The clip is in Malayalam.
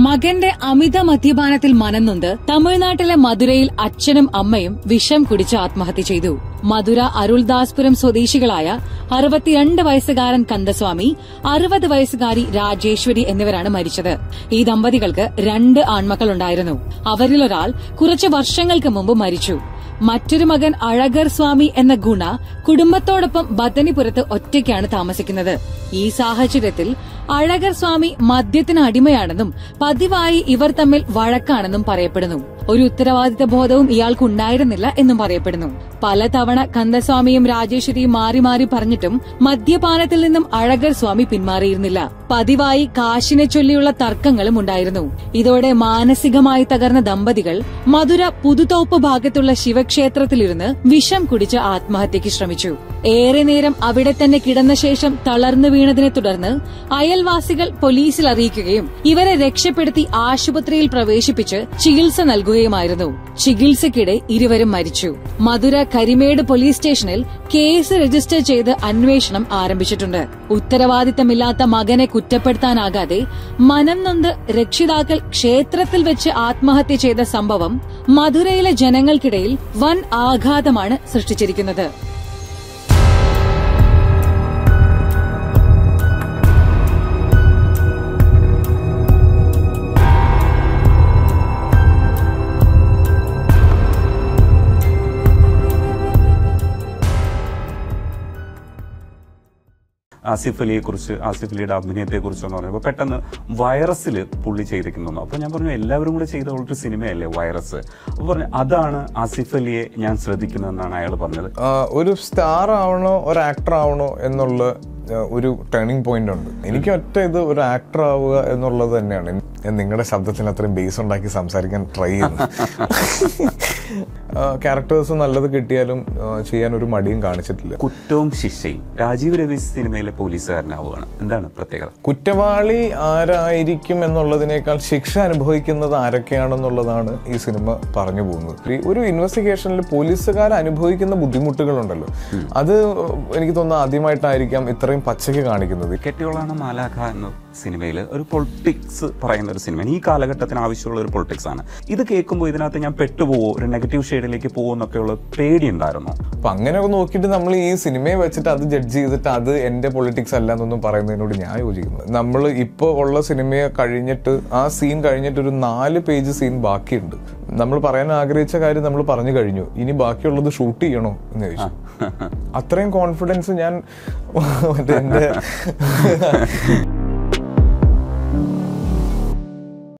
മകന്റെ അമിത മദ്യപാനത്തിൽ മനന്നുണ്ട് തമിഴ്നാട്ടിലെ മധുരയിൽ അച്ഛനും അമ്മയും വിഷം കുടിച്ച് ആത്മഹത്യ ചെയ്തു. മധുര അരുൾദാസ്പുരം സ്വദേശികളായ അറുപത്തിരണ്ട് വയസ്സുകാരൻ കന്ദസ്വാമി അറുപത് വയസ്സുകാരി രാജേശ്വരി എന്നിവരാണ് മരിച്ചത്. ഈ ദമ്പതികൾക്ക് രണ്ട് ആൺമക്കളുണ്ടായിരുന്നു. അവരിലൊരാൾ കുറച്ച് വർഷങ്ങൾക്ക് മുമ്പ് മരിച്ചു. മറ്റൊരു മകൻ അഴകർ സ്വാമി എന്ന ഗുണ കുടുംബത്തോടൊപ്പം ബദനിപുരത്ത് ഒറ്റയ്ക്കാണ് താമസിക്കുന്നത്. ഈ സാഹചര്യത്തിൽ അഴകർ സ്വാമി മദ്യത്തിന് അടിമയാണെന്നും പതിവായി ഇവർ തമ്മിൽ വഴക്കാണെന്നും പറയപ്പെടുന്നു. ഒരു ഉത്തരവാദിത്ത ബോധവും ഇയാൾക്കുണ്ടായിരുന്നില്ല എന്നും പറയപ്പെടുന്നു. പലതവണ കന്ദസ്വാമിയും രാജേശ്വരിയും മാറി മാറി പറഞ്ഞിട്ടും മദ്യപാനത്തിൽ നിന്നും അഴകർ സ്വാമി പിന്മാറിയിരുന്നില്ല. പതിവായി കാശിനെ ചൊല്ലിയുള്ള തർക്കങ്ങളും ഉണ്ടായിരുന്നു. ഇതോടെ മാനസികമായി തകർന്ന ദമ്പതികൾ മധുര പുതുതോപ്പ് ഭാഗത്തുള്ള ശിവക്ഷേത്രത്തിലിരുന്ന് വിഷം കുടിച്ച് ആത്മഹത്യയ്ക്ക് ശ്രമിച്ചു. ഏറെ നേരം അവിടെ തന്നെ കിടന്ന ശേഷം തളർന്നു വീണതിനെ തുടർന്ന് അയൽവാസികൾ പോലീസിൽ അറിയിക്കുകയും ഇവരെ രക്ഷപ്പെടുത്തി ആശുപത്രിയിൽ പ്രവേശിപ്പിച്ച് ചികിത്സ നൽകുകയുമായിരുന്നു. ചികിത്സയ്ക്കിടെ ഇരുവരും മരിച്ചു. മധുര കരിമേട് പോലീസ് സ്റ്റേഷനിൽ കേസ് രജിസ്റ്റർ ചെയ്ത് അന്വേഷണം ആരംഭിച്ചിട്ടുണ്ട്. ഉത്തരവാദിത്തമില്ലാത്ത മകനെ കുറ്റപ്പെടുത്താനാകാതെ മനം നൊന്ത് രക്ഷിതാക്കൾ ക്ഷേത്രത്തിൽ വെച്ച് ആത്മഹത്യ ചെയ്ത സംഭവം മധുരയിലെ ജനങ്ങൾക്കിടയിൽ വൻ ആഘാതമാണ് സൃഷ്ടിച്ചിരിക്കുന്നത്. ആസിഫ് അലിയെ കുറിച്ച് ആസിഫ് അലിയുടെ അഭിനയത്തെ പറഞ്ഞപ്പോൾ പെട്ടെന്ന് വൈറസിൽ പുള്ളി ചെയ്തിരിക്കുന്നു. അപ്പോൾ ഞാൻ പറഞ്ഞു എല്ലാവരും കൂടെ ചെയ്ത ഒരു സിനിമയല്ലേ വൈറസ്? അപ്പോൾ പറഞ്ഞു അതാണ് ആസിഫ് അലിയെ ഞാൻ ശ്രദ്ധിക്കുന്നതെന്നാണ് അയാൾ പറഞ്ഞത്. ഒരു സ്റ്റാർ ആവണോ ഒരു ആക്ടർ ആവണോ എന്നുള്ള ഒരു ടേണിംഗ് പോയിന്റ് ഉണ്ട്. എനിക്ക് ഒറ്റ ഇത് ഒരു ആക്ടർ ആവുക എന്നുള്ളത് തന്നെയാണ്. ഞാൻ നിങ്ങളുടെ ശബ്ദത്തിന് അത്രയും ബേസ് ഉണ്ടാക്കി സംസാരിക്കാൻ ട്രൈ ചെയ്യുന്നു. ക്യാരക്ടേഴ്സ് നല്ലത് കിട്ടിയാലും ചെയ്യാൻ ഒരു മടിയും കാണിച്ചിട്ടില്ല. കുറ്റവും ശിക്ഷയും. രാജീവ് രവി സിനിമയിലെ പോലീസുകാരനാവുകയാണ്. എന്താണ് പ്രത്യേകത? കുറ്റവാളി ആരായിരിക്കും എന്നുള്ളതിനേക്കാൾ ശിക്ഷ അനുഭവിക്കുന്നത് ആരൊക്കെയാണെന്നുള്ളതാണ് ഈ സിനിമ പറഞ്ഞു പോകുന്നത്. ഒരു ഇൻവെസ്റ്റിഗേഷനിൽ പോലീസുകാർ അനുഭവിക്കുന്ന ബുദ്ധിമുട്ടുകളുണ്ടല്ലോ. അത് എനിക്ക് തോന്നുന്നു ആദ്യമായിട്ടായിരിക്കാം ഇത്രയും പച്ചയ്ക്ക് കാണിക്കുന്നത്. കെട്ടിയോളാണ് മാലാഖ എന്ന സിനിമയിൽ ഒരു പൊളിറ്റിക്സ് പറയുന്ന ഒരു സിനിമ ഈ കാലഘട്ടത്തിന് ആവശ്യമുള്ള ഒരു പൊളിറ്റിക്സ് ആണ്. ഇത് കേൾക്കുമ്പോൾ ഇതിനകത്ത് ഞാൻ പെട്ടുപോകുമോ ഒരു നെഗറ്റീവ് ഷെയ്ഡിലേക്ക് പോകുമോ എന്നൊക്കെയുള്ള പേടി ഉണ്ടായിരുന്നു? അപ്പൊ അങ്ങനെയൊക്കെ നോക്കിയിട്ട് നമ്മൾ ഈ സിനിമയെ വെച്ചിട്ട് അത് ജഡ്ജ് ചെയ്തിട്ട് അത് എന്റെ പൊളിറ്റിക്സ് അല്ല എന്നൊന്നും പറയുന്നതിനോട് ഞാൻ യോജിക്കുന്നു നമ്മൾ ഇപ്പോൾ ഉള്ള സിനിമയെ കഴിഞ്ഞിട്ട് ആ സീൻ കഴിഞ്ഞിട്ട് ഒരു നാല് പേജ് സീൻ ബാക്കിയുണ്ട്. നമ്മൾ പറയാൻ ആഗ്രഹിച്ച കാര്യം നമ്മൾ പറഞ്ഞു കഴിഞ്ഞു. ഇനി ബാക്കിയുള്ളത് ഷൂട്ട് ചെയ്യണോ എന്ന് ചോദിച്ചു. അത്രയും കോൺഫിഡൻസ് ഞാൻ എന്റെ